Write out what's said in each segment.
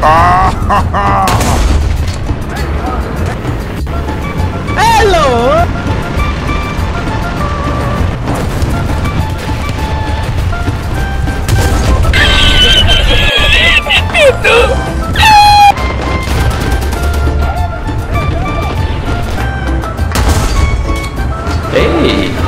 Hello! Hey!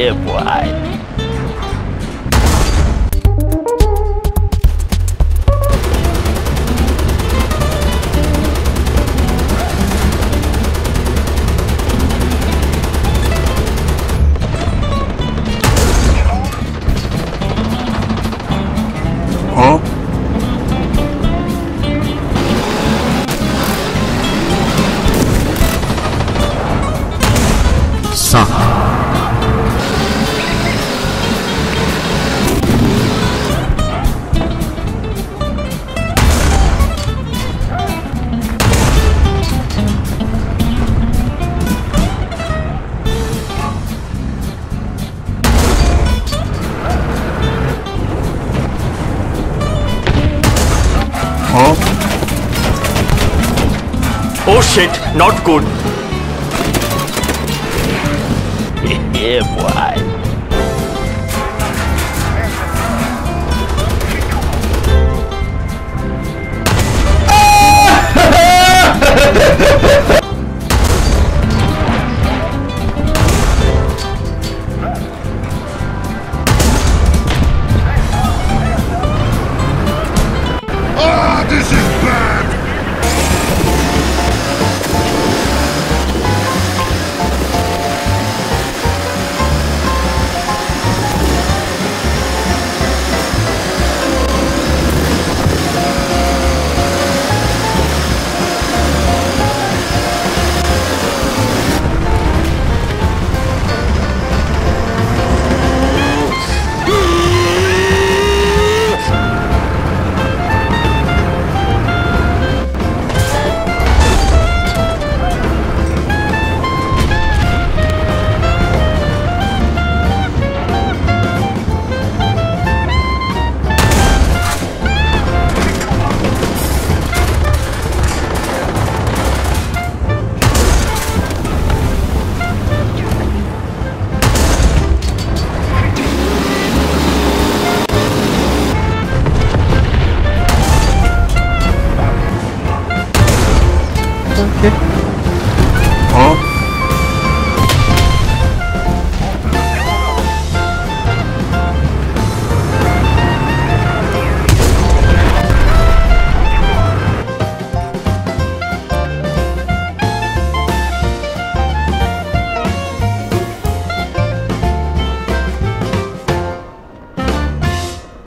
Yeah, boy. Oh shit, not good. yeah, boy. 诶啊